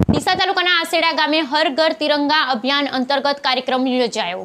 ડીસા તાલુકાના આસેડા ગામે હર ઘર તિરંગા અભિયાન અંતર્ગત કાર્યક્રમ યોજાયો.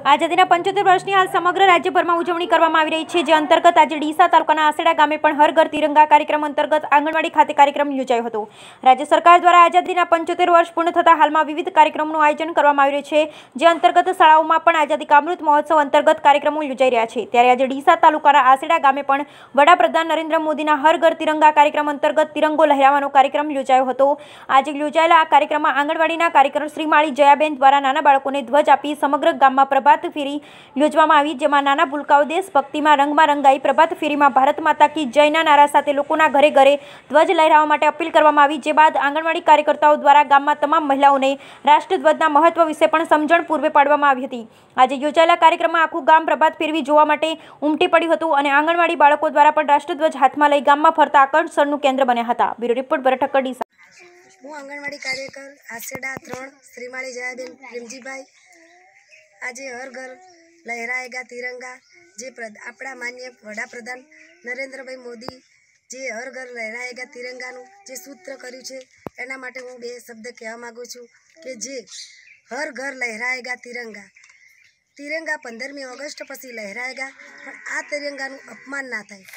આઝાદીના પંચોતેર વર્ષની હાલ સમગ્ર રાજ્યભરમાં ઉજવણી કરવામાં આવી રહી છે, જે અંતર્ગત આજે ડીસા તાલુકાના આસેડા ગામે પણ હર ઘર તિરંગા કાર્યક્રમ અંતર્ગત આંગણવાડી ખાતે કાર્યક્રમ યોજાયો હતો. રાજ્ય સરકાર દ્વારા આઝાદીના પંચોતેર વર્ષ પૂર્ણ થતાં હાલમાં વિવિધ કાર્યક્રમોનું આયોજન કરવામાં આવી રહ્યું છે, જે અંતર્ગત શાળાઓમાં પણ આઝાદી કામૃત મહોત્સવ અંતર્ગત કાર્યક્રમો યોજાઈ રહ્યા છે. ત્યારે આજે ડીસા તાલુકાના આસેડા ગામે પણ વડાપ્રધાન નરેન્દ્ર મોદીના હર ઘર તિરંગા કાર્યક્રમ અંતર્ગત તિરંગો લહેરાવવાનો કાર્યક્રમ યોજાયો હતો. આજે યોજાયેલા આ કાર્યક્રમમાં આંગણવાડીના કાર્યક્રમ શ્રીમાળી જયાબેન દ્વારા નાના બાળકોને ધ્વજ આપી સમગ્ર ગામમાં પ્રભાત ફેરી યોજવામાં આવી, જેમાં નાના ભૂલકાઓ દેશભક્તિમાં રંગમાં રંગાઈ, પ્રભાત ફેરીમાં ભારત માતા કી જયના નારા સાથે લોકોના ઘરે ઘરે ધ્વજ લહેરાવવા માટે અપીલ કરવામાં આવી, જે બાદ આંગણવાડી કાર્યકર્તાઓ દ્વારા ગામમાં તમામ મહિલાઓને રાષ્ટ્રધ્વજના મહત્વ વિશે પણ સમજણ પૂર્વે પાડવામાં આવી હતી. આજે યોજાયેલા કાર્યક્રમમાં આખું ગામ પ્રભાત ફેરવી જોવા માટે ઉમટી પડ્યું હતું અને આંગણવાડી બાળકો દ્વારા પણ રાષ્ટ્રધ્વજ હાથમાં લઈ ગામમાં ફરતા આકર્ષણનું કેન્દ્ર બન્યા હતા. બ્યુરો રિપોર્ટ બરઠક્કર હું આંગણવાડી કાર્યકર આસેડા ત્રણ, શ્રીમાળી જયાબેન પ્રેમજીભાઈ આજે હર ઘર લહેરાએગા તિરંગા. જે આપણા માન્ય વડાપ્રધાન નરેન્દ્રભાઈ મોદી જે હર ઘર લહેરાયેગા તિરંગાનું જે સૂત્ર કર્યું છે, એના માટે હું બે શબ્દ કહેવા માગું છું કે જે હર ઘર લહેરાયેગા તિરંગા. તિરંગા પંદરમી ઓગસ્ટ પછી લહેરાયેગા, પણ આ તિરંગાનું અપમાન ના થાય.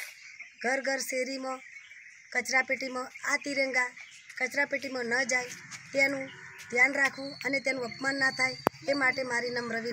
ઘર ઘર શેરીમાં, કચરાપેટીમાં આ તિરંગા કચરાપેટીમાં ન જાય, તેનું ધ્યાન રાખવું અને તેનું અપમાન ના થાય એ માટે મારી નમ્ર વિનંતી.